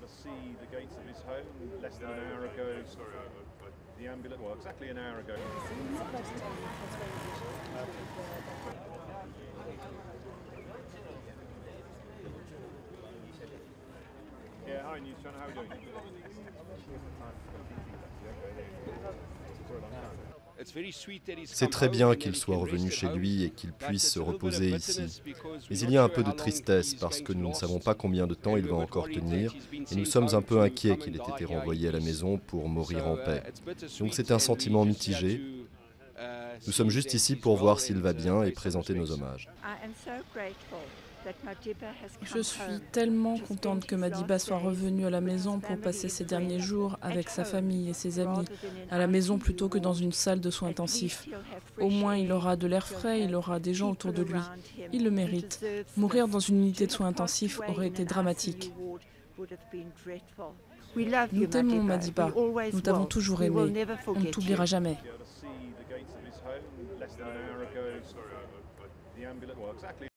to see the gates of his home less than an hour ago. The ambulance, well, exactly an hour ago. Yeah, hi News Channel, how are you doing? C'est très bien qu'il soit revenu chez lui et qu'il puisse se reposer ici. Mais il y a un peu de tristesse parce que nous ne savons pas combien de temps il va encore tenir et nous sommes un peu inquiets qu'il ait été renvoyé à la maison pour mourir en paix. Donc c'est un sentiment mitigé. Nous sommes juste ici pour voir s'il va bien et présenter nos hommages. Je suis tellement contente que Madiba soit revenu à la maison pour passer ses derniers jours avec sa famille et ses amis, à la maison plutôt que dans une salle de soins intensifs. Au moins, il aura de l'air frais, il aura des gens autour de lui. Il le mérite. Mourir dans une unité de soins intensifs aurait été dramatique. Nous t'aimons, Madiba. Nous t'avons toujours aimé. On ne t'oubliera jamais. gates of his home less than an hour ago. The ambulance, well, exactly.